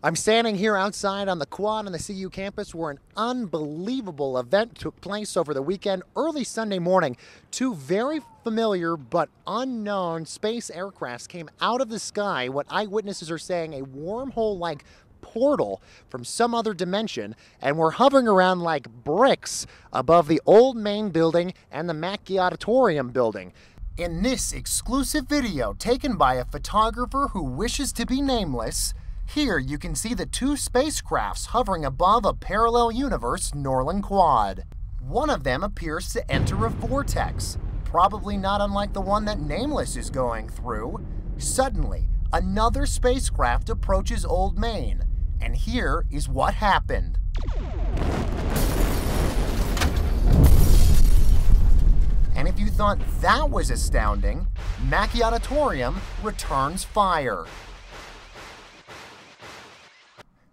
I'm standing here outside on the quad on the CU campus where an unbelievable event took place over the weekend, early Sunday morning. Two very familiar but unknown space aircrafts came out of the sky, what eyewitnesses are saying a wormhole like portal from some other dimension, and were hovering around like bricks above the old main building and the Macky Auditorium building. In this exclusive video taken by a photographer who wishes to be nameless, here you can see the two spacecrafts hovering above a parallel universe Norlin Quad. One of them appears to enter a vortex, probably not unlike the one that Nameless is going through. Suddenly, another spacecraft approaches Old Main, and here is what happened. And if you thought that was astounding, Macky Auditorium returns fire.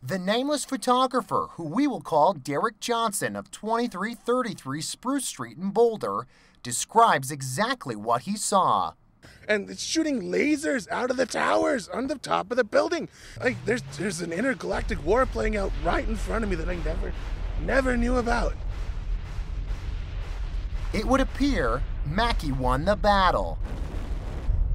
The nameless photographer, who we will call Derek Johnson of 2333 Spruce Street in Boulder, describes exactly what he saw. and it's shooting lasers out of the towers on the top of the building. Like there's there's an intergalactic war playing out right in front of me that I never never knew about. It would appear Macky won the battle.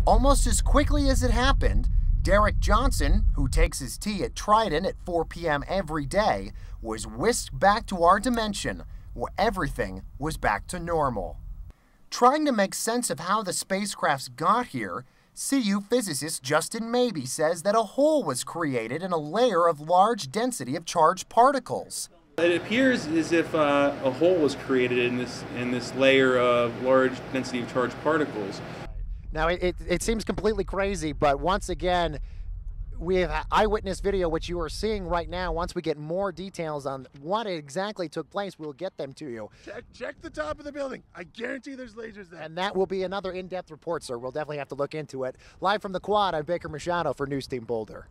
Almost as quickly as it happened, Derek Johnson, who takes his tea at Trident at 4 p.m. every day, was whisked back to our dimension, where everything was back to normal. Trying to make sense of how the spacecrafts got here, CU physicist Justin Maybe says that a hole was created in a layer of large density of charged particles. It appears as if uh, a hole was created in this in this layer of large density of charged particles. Now, it, it, it seems completely crazy, but once again, we have eyewitness video, which you are seeing right now. Once we get more details on what exactly took place, we'll get them to you. Check check the top of the building. I guarantee there's lasers there. And that will be another in depth report, sir. We'll definitely have to look into it. Live from the quad, I'm Baker Machado for News Team Boulder.